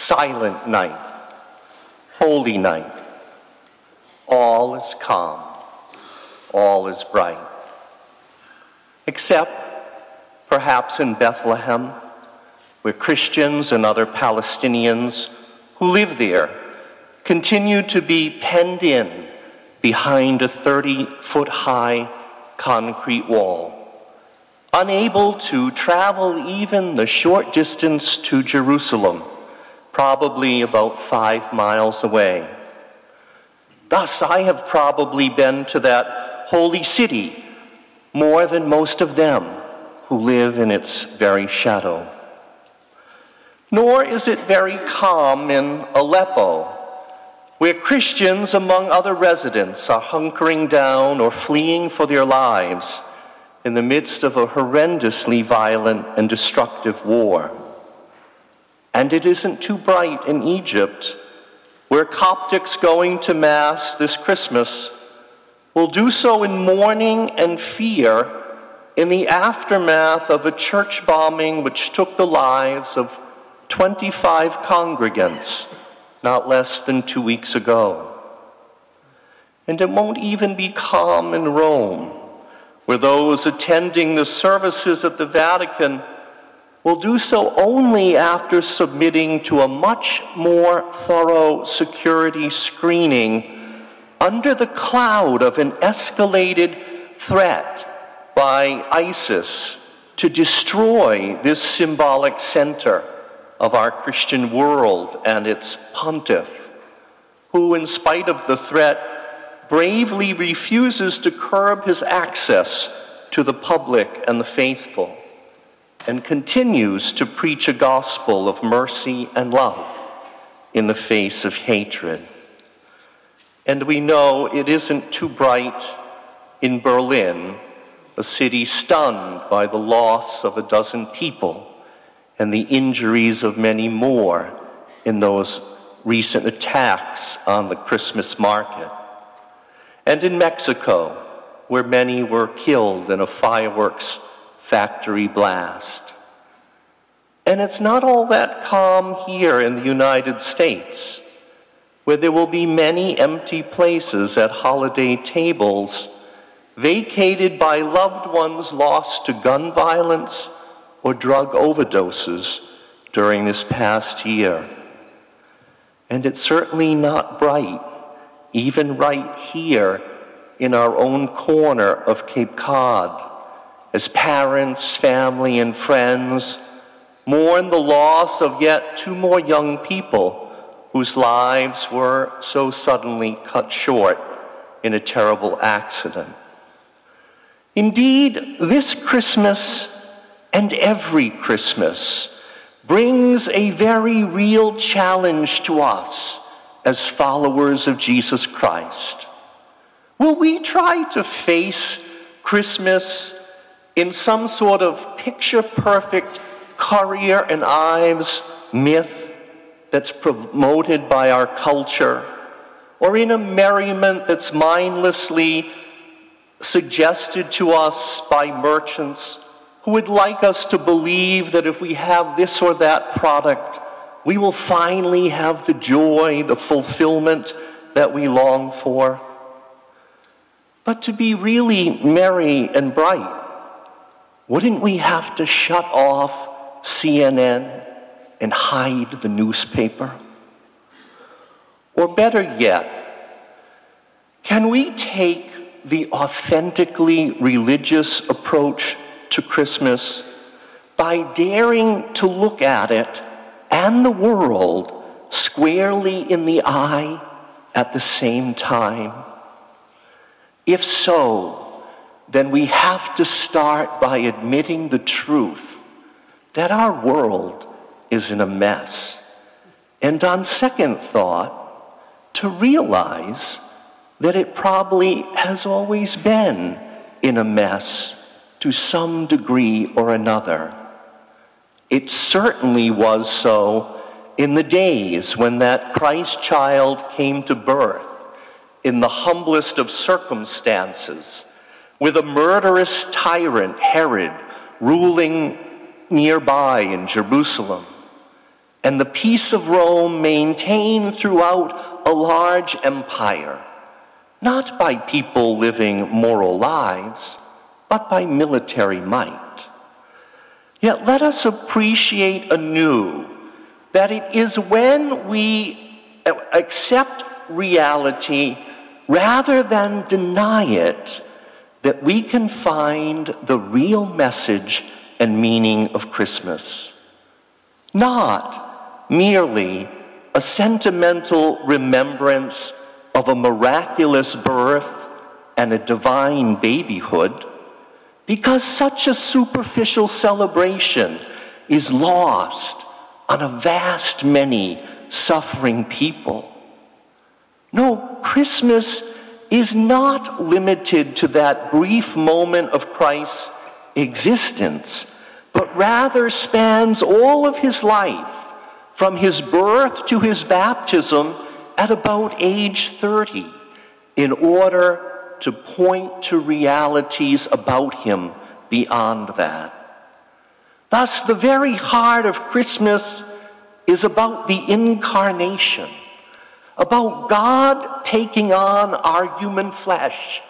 silent night, holy night. All is calm, all is bright. Except perhaps in Bethlehem, where Christians and other Palestinians who live there continue to be penned in behind a 30 foot high concrete wall, unable to travel even the short distance to Jerusalem, probably about five miles away. Thus, I have probably been to that holy city more than most of them who live in its very shadow. Nor is it very calm in Aleppo, where Christians, among other residents, are hunkering down or fleeing for their lives in the midst of a horrendously violent and destructive war. And it isn't too bright in Egypt, where Coptics going to Mass this Christmas will do so in mourning and fear in the aftermath of a church bombing which took the lives of 25 congregants not less than two weeks ago. And it won't even be calm in Rome, where those attending the services at the Vatican will do so only after submitting to a much more thorough security screening under the cloud of an escalated threat by ISIS to destroy this symbolic center of our Christian world and its pontiff, who, in spite of the threat, bravely refuses to curb his access to the public and the faithful, and continues to preach a gospel of mercy and love in the face of hatred. And we know it isn't too bright in Berlin, a city stunned by the loss of a dozen people and the injuries of many more in those recent attacks on the Christmas market. And in Mexico, where many were killed in a fireworks factory blast. And it's not all that calm here in the United States, where there will be many empty places at holiday tables vacated by loved ones lost to gun violence or drug overdoses during this past year. And it's certainly not bright, even right here in our own corner of Cape Cod, as parents, family, and friends mourn the loss of yet two more young people whose lives were so suddenly cut short in a terrible accident. Indeed, this Christmas and every Christmas brings a very real challenge to us as followers of Jesus Christ. Will we try to face Christmas in some sort of picture perfect Currier and Ives myth that's promoted by our culture, or in a merriment that's mindlessly suggested to us by merchants who would like us to believe that if we have this or that product, we will finally have the joy, the fulfillment that we long for. But to be really merry and bright, wouldn't we have to shut off CNN and hide the newspaper? Or better yet, can we take the authentically religious approach to Christmas by daring to look at it and the world squarely in the eye at the same time? If so, then we have to start by admitting the truth that our world is in a mess. And on second thought, to realize that it probably has always been in a mess to some degree or another. It certainly was so in the days when that Christ child came to birth in the humblest of circumstances, with a murderous tyrant, Herod, ruling nearby in Jerusalem. and the peace of Rome maintained throughout a large empire, not by people living moral lives, but by military might. Yet let us appreciate anew that it is when we accept reality rather than deny it that we can find the real message and meaning of Christmas. Not merely a sentimental remembrance of a miraculous birth and a divine babyhood, because such a superficial celebration is lost on a vast many suffering people. No, Christmas is not limited to that brief moment of Christ's existence, but rather spans all of his life, from his birth to his baptism at about age 30, in order to point to realities about him beyond that. Thus, the very heart of Christmas is about the incarnation about God taking on our human flesh,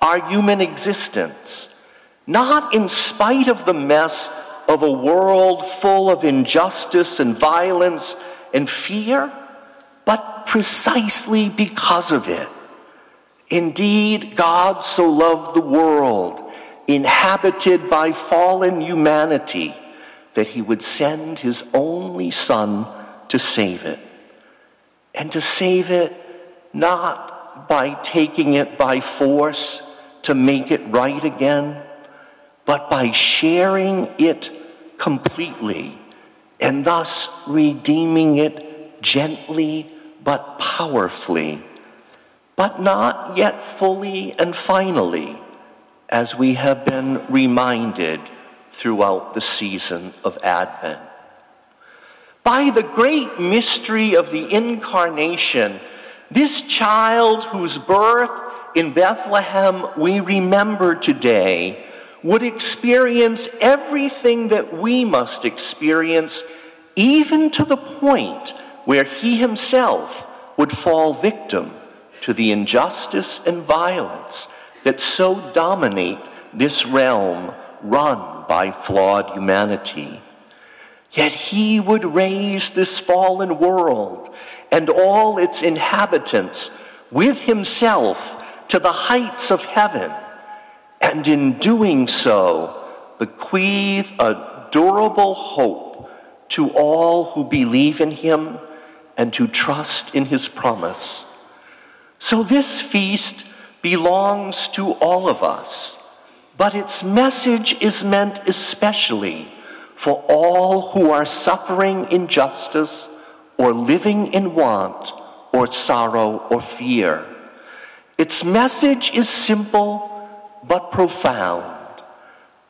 our human existence, not in spite of the mess of a world full of injustice and violence and fear, but precisely because of it. Indeed, God so loved the world, inhabited by fallen humanity, that he would send his only Son to save it and to save it not by taking it by force to make it right again, but by sharing it completely and thus redeeming it gently but powerfully, but not yet fully and finally, as we have been reminded throughout the season of Advent. By the great mystery of the incarnation, this child whose birth in Bethlehem we remember today would experience everything that we must experience, even to the point where he himself would fall victim to the injustice and violence that so dominate this realm run by flawed humanity. Yet he would raise this fallen world and all its inhabitants with himself to the heights of heaven, and in doing so, bequeath a durable hope to all who believe in him and to trust in his promise. So this feast belongs to all of us, but its message is meant especially for all who are suffering injustice or living in want or sorrow or fear. Its message is simple but profound.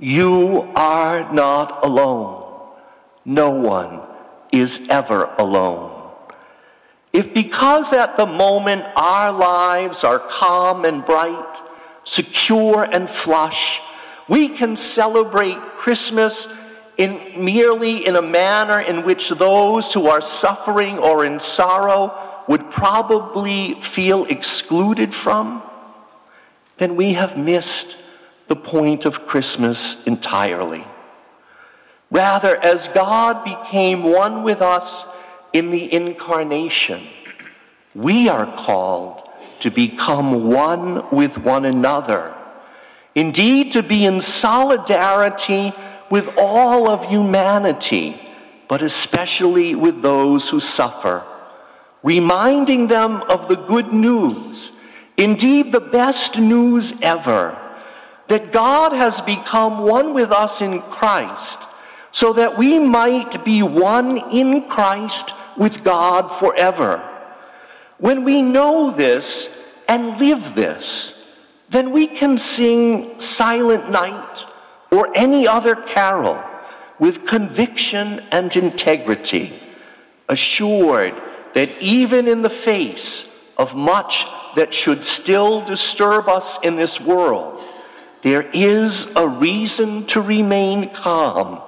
You are not alone. No one is ever alone. If because at the moment our lives are calm and bright, secure and flush, we can celebrate Christmas in merely in a manner in which those who are suffering or in sorrow would probably feel excluded from, then we have missed the point of Christmas entirely. Rather, as God became one with us in the incarnation, we are called to become one with one another. Indeed, to be in solidarity with all of humanity, but especially with those who suffer, reminding them of the good news, indeed the best news ever, that God has become one with us in Christ, so that we might be one in Christ with God forever. When we know this and live this, then we can sing Silent Night or any other carol with conviction and integrity, assured that even in the face of much that should still disturb us in this world, there is a reason to remain calm,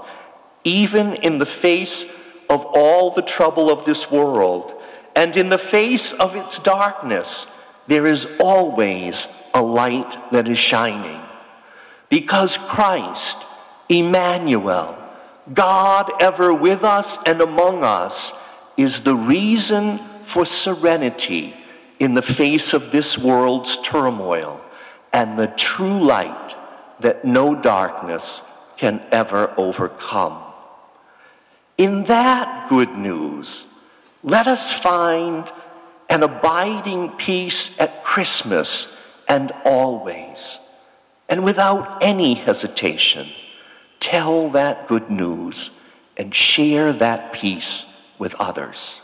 even in the face of all the trouble of this world, and in the face of its darkness, there is always a light that is shining. Because Christ, Emmanuel, God ever with us and among us, is the reason for serenity in the face of this world's turmoil and the true light that no darkness can ever overcome. In that good news, let us find an abiding peace at Christmas and always, and without any hesitation, tell that good news and share that peace with others.